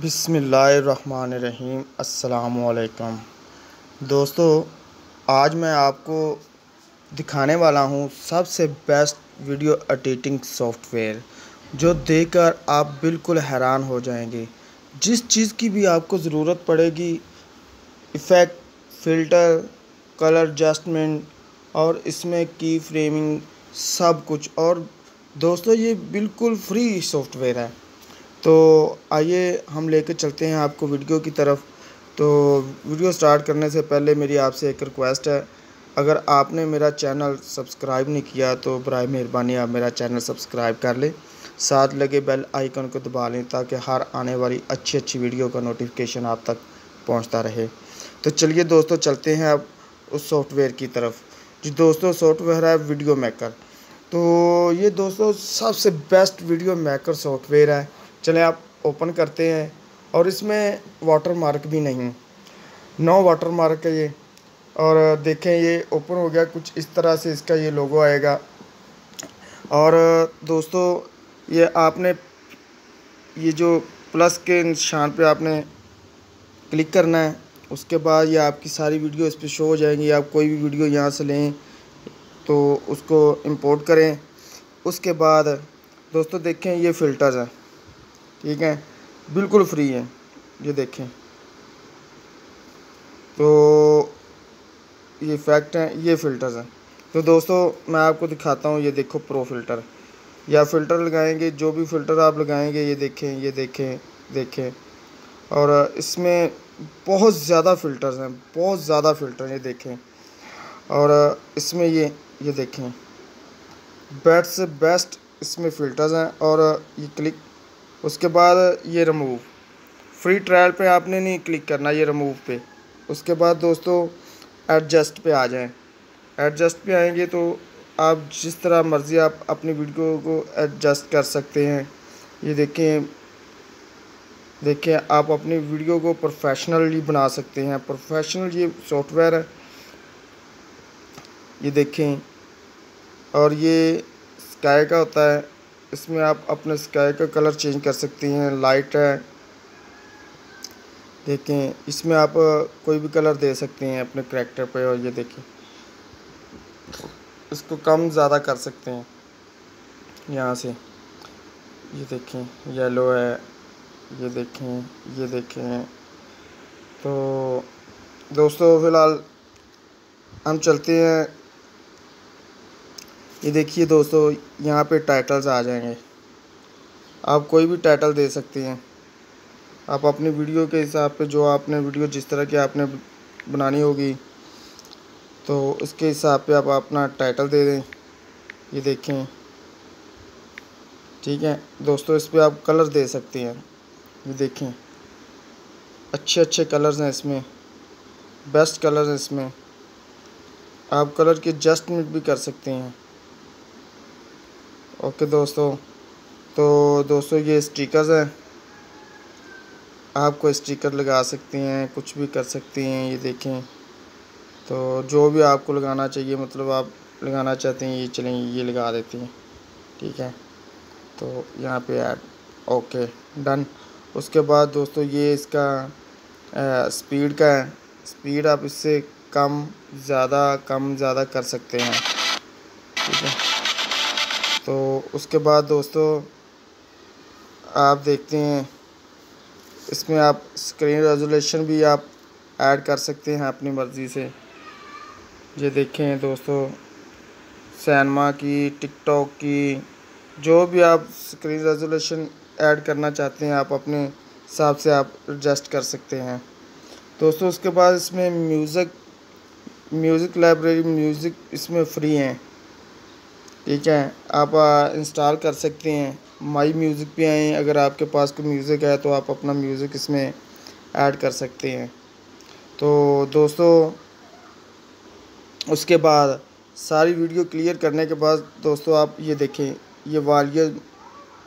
बिसमीम असलकम दोस्तों, आज मैं आपको दिखाने वाला हूँ सबसे बेस्ट वीडियो एडिटिंग सॉफ्टवेयर जो देखकर आप बिल्कुल हैरान हो जाएँगे। जिस चीज़ की भी आपको ज़रूरत पड़ेगी इफ़ेक्ट फ़िल्टर कलर एडजस्टमेंट और इसमें की फ्रेमिंग सब कुछ। और दोस्तों, ये बिल्कुल फ्री सॉफ्टवेयर है। तो आइए हम लेकर चलते हैं आपको वीडियो की तरफ़। तो वीडियो स्टार्ट करने से पहले मेरी आपसे एक रिक्वेस्ट है। अगर आपने मेरा चैनल सब्सक्राइब नहीं किया तो बर मेहरबानी आप मेरा चैनल सब्सक्राइब कर लें। साथ लगे बेल आइकन को दबा लें ताकि हर आने वाली अच्छी अच्छी वीडियो का नोटिफिकेशन आप तक पहुँचता रहे। तो चलिए दोस्तों, चलते हैं अब उस सॉफ्टवेयर की तरफ़। जो दोस्तों सॉफ्टवेयर है वीडियो मेकर तो ये दोस्तों, सबसे बेस्ट वीडियो मेकर सॉफ्टवेयर है। चलें आप ओपन करते हैं और इसमें वाटर मार्क भी नहीं। नो वाटर मार्क है ये। और देखें ये ओपन हो गया, कुछ इस तरह से इसका ये लोगो आएगा। और दोस्तों, ये आपने ये जो प्लस के निशान पे आपने क्लिक करना है, उसके बाद ये आपकी सारी वीडियो इस पर शो हो जाएँगी। आप कोई भी वीडियो यहाँ से लें तो उसको इंपोर्ट करें। उसके बाद दोस्तों देखें ये फ़िल्टर्स हैं। ठीक है? बिल्कुल फ्री है। ये देखें। तो ये फैक्ट हैं, ये फ़िल्टर्स हैं। तो दोस्तों, मैं आपको दिखाता हूँ, ये देखो प्रो फ़िल्टर या फ़िल्टर लगाएँगे, जो भी फ़िल्टर आप लगाएँगे, ये देखें ये देखें देखें। और इसमें बहुत ज़्यादा फ़िल्टर्स हैं, बहुत ज़्यादा फ़िल्टर ये देखें। और इसमें ये ये देखें। बेस्ट से बेस्ट इसमें फ़िल्टर्स हैं, और ये क्लिक उसके बाद ये रिमूव फ्री ट्रायल पे आपने नहीं क्लिक करना ये रिमूव पे. उसके बाद दोस्तों एडजस्ट पे आ जाएँ. एडजस्ट पे आएँगे तो आप जिस तरह मर्ज़ी आप अपनी वीडियो को एडजस्ट कर सकते हैं. ये देखें देखें आप अपनी वीडियो को प्रोफेशनली बना सकते हैं. प्रोफेशनल ये सॉफ्टवेयर है. ये देखें, और ये स्काई का होता है. इसमें आप अपने स्काई का कलर चेंज कर सकती हैं लाइट है। देखें, इसमें आप कोई भी कलर दे सकते हैं अपने करेक्टर पे और ये देखें। इसको कम ज़्यादा कर सकते हैं। यहाँ से, ये देखें येलो है, ये देखें ये देखें। तो दोस्तों, फ़िलहाल हम चलते हैं। ये देखिए दोस्तों, यहाँ पे टाइटल्स आ जाएँगे। आप कोई भी टाइटल दे सकते हैं। आप अपनी वीडियो के हिसाब पे जो आपने वीडियो जिस तरह की आपने बनानी होगी तो उसके हिसाब पे आप अपना टाइटल दे दें। ये देखें। ठीक है? दोस्तों, इस पर आप कलर दे सकते हैं। ये देखें। अच्छे अच्छे कलर्स हैं इसमें। बेस्ट कलर हैं इसमें। आप कलर की एडजस्टमेंट भी कर सकते हैं। ओके दोस्तों तो दोस्तों ये स्टिकर्स हैं। आपको स्टिकर लगा सकते हैं कुछ भी कर सकते हैं ये देखें। तो जो भी आपको लगाना चाहिए मतलब आप लगाना चाहते हैं ये चलें ये लगा देते हैं। ठीक है? तो यहाँ पे ऐड ओके डन। उसके बाद दोस्तों ये इसका आ, स्पीड का है। स्पीड आप इससे कम ज़्यादा कम ज़्यादा कर सकते हैं। ठीक है? तो उसके बाद दोस्तों, आप देखते हैं, इसमें आप स्क्रीन रेजोल्यूशन भी आप ऐड कर सकते हैं अपनी मर्ज़ी से। ये देखें दोस्तों, सैनमा की, टिकटॉक की, जो भी आप स्क्रीन रेजोल्यूशन ऐड करना चाहते हैं, आप अपने हिसाब से आप एडजस्ट कर सकते हैं। दोस्तों, उसके बाद इसमें म्यूज़िक म्यूज़िक लाइब्रेरी म्यूज़िक इसमें फ्री हैं। ठीक है, आप इंस्टॉल कर सकते हैं। माई म्यूज़िक पे आएँ, अगर आपके पास कोई म्यूज़िक है तो आप अपना म्यूज़िक इसमें ऐड कर सकते हैं। तो दोस्तों, उसके बाद सारी वीडियो क्लियर करने के बाद दोस्तों आप ये देखें, ये वालियर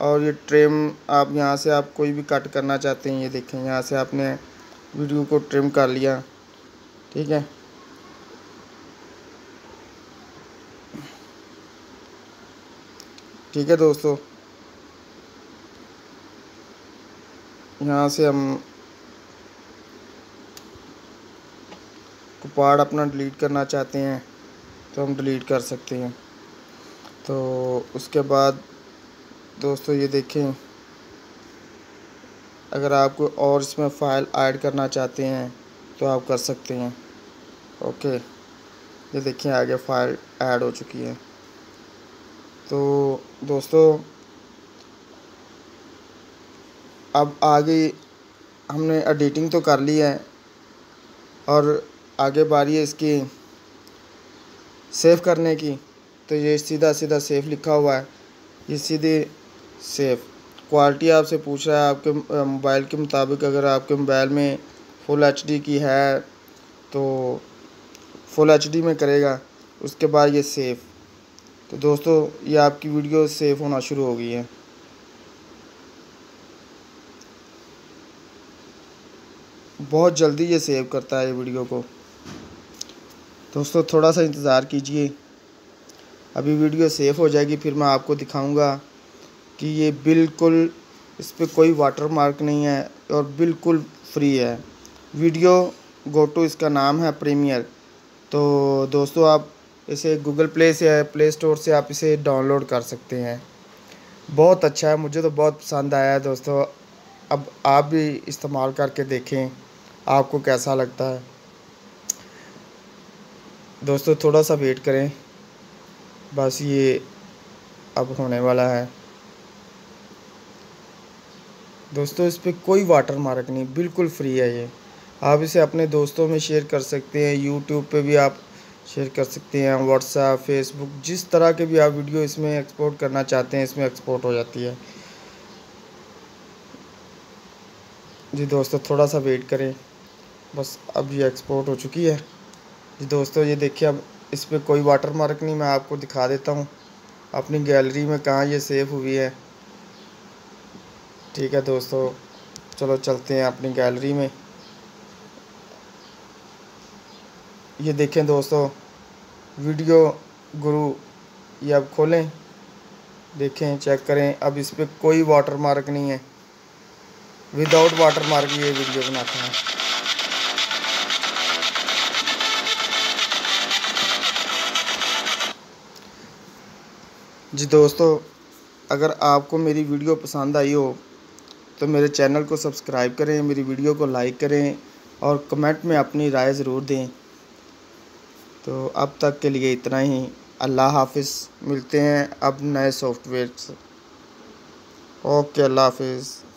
और ये ट्रिम आप यहाँ से आप कोई भी कट करना चाहते हैं, ये देखें, यहाँ से आपने वीडियो को ट्रिम कर लिया। ठीक है? ठीक है दोस्तों। यहाँ से हम पार्ट अपना डिलीट करना चाहते हैं तो हम डिलीट कर सकते हैं। तो उसके बाद दोस्तों ये देखें, अगर आप कोई और इसमें फ़ाइल ऐड करना चाहते हैं तो आप कर सकते हैं। ओके ये देखिए आगे फ़ाइल ऐड हो चुकी है। तो दोस्तों, अब आगे हमने एडिटिंग तो कर ली है और आगे बारी है इसकी सेव करने की। तो ये सीधा सीधा सेव लिखा हुआ है। ये सीधे सेव क्वालिटी आपसे पूछ रहा है, आपके मोबाइल के मुताबिक अगर आपके मोबाइल में फुल एचडी की है तो फुल एचडी में करेगा, उसके बाद ये सेव तो दोस्तों, ये आपकी वीडियो सेव होना शुरू हो गई है। बहुत जल्दी ये सेव करता है ये वीडियो को। दोस्तों, थोड़ा सा इंतज़ार कीजिए। अभी वीडियो सेव हो जाएगी, फिर मैं आपको दिखाऊँगा कि ये बिल्कुल इस पर कोई वाटर मार्क नहीं है और बिल्कुल फ्री है। वीडियो गोटो इसका नाम है प्रीमियर तो दोस्तों, आप इसे गूगल प्ले से प्ले स्टोर से आप इसे डाउनलोड कर सकते हैं। बहुत अच्छा है, मुझे तो बहुत पसंद आया है दोस्तों। अब आप भी इस्तेमाल करके देखें, आपको कैसा लगता है। दोस्तों, थोड़ा सा वेट करें। बस ये अब होने वाला है। दोस्तों, इस पर कोई वाटर मार्क नहीं, बिल्कुल फ्री है ये। आप इसे अपने दोस्तों में शेयर कर सकते हैं यूट्यूब पे भी आप शेयर कर सकते हैं व्हाट्सएप फेसबुक जिस तरह के भी आप वीडियो इसमें एक्सपोर्ट करना चाहते हैं, इसमें एक्सपोर्ट हो जाती है। जी दोस्तों थोड़ा सा वेट करें। बस अब ये एक्सपोर्ट हो चुकी है। जी दोस्तों, ये देखिए अब इस पर कोई वाटर मार्क नहीं, मैं आपको दिखा देता हूँ। अपनी गैलरी में कहाँ ये सेव हुई है। ठीक है दोस्तों, चलो चलते हैं अपनी गैलरी में। ये देखें दोस्तों वीडियो गुरु ये अब खोलें, देखें चेक करें, अब इस पर कोई वाटर मार्क नहीं है। विदाउट वाटर मार्क ये वीडियो बनाते हैं। जी दोस्तों, अगर आपको मेरी वीडियो पसंद आई हो तो मेरे चैनल को सब्सक्राइब करें, मेरी वीडियो को लाइक करें और कमेंट में अपनी राय ज़रूर दें। तो अब तक के लिए इतना ही। अल्लाह हाफिज़। मिलते हैं अब नए सॉफ्टवेयर से। ओके, अल्लाह हाफिज़।